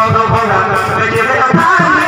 Oh, no, hold on.